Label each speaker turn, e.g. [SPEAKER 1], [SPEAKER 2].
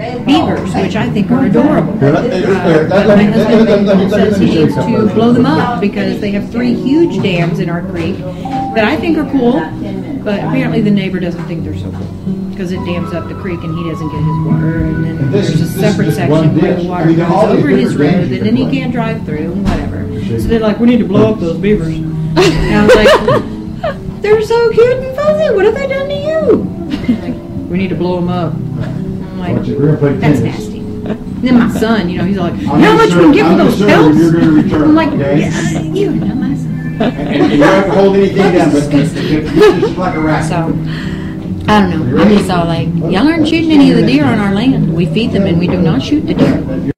[SPEAKER 1] beavers, which I think are adorable.
[SPEAKER 2] Here, let- here, here,
[SPEAKER 1] Uh,
[SPEAKER 2] let-
[SPEAKER 1] but
[SPEAKER 2] let
[SPEAKER 1] my
[SPEAKER 2] me- let me-
[SPEAKER 1] husband
[SPEAKER 2] let me- let me-
[SPEAKER 1] says he needs to blow them up because they have three huge dams in our creek that I think are cool, but apparently the neighbor doesn't think they're so cool because it dams up the creek and he doesn't get his water, and then
[SPEAKER 2] And this
[SPEAKER 1] there's a
[SPEAKER 2] is- is
[SPEAKER 1] separate section where the
[SPEAKER 2] I
[SPEAKER 1] water
[SPEAKER 2] mean, all
[SPEAKER 1] goes over his road, and then he can't drive through and whatever. So they're like, we need to blow up those beavers. And I was like, they're so cute and fuzzy. What have they done to you? Like, we need to blow them up. Like,
[SPEAKER 2] Watch it, we're gonna play
[SPEAKER 1] that's
[SPEAKER 2] tennis.
[SPEAKER 1] nasty. Then my son, you know, he's like,
[SPEAKER 2] I'm
[SPEAKER 1] how much we
[SPEAKER 2] serving-
[SPEAKER 1] give for
[SPEAKER 2] I'm
[SPEAKER 1] those
[SPEAKER 2] just serving, you're gonna return,
[SPEAKER 1] I'm like,
[SPEAKER 2] okay?
[SPEAKER 1] yeah, you're not my son.
[SPEAKER 2] And, and you don't have to hold anything down, but it's just like a rat.
[SPEAKER 1] So, I don't know. I'm just all like, y'all aren't shooting any of the deer on our land. We feed them and we do not shoot the deer.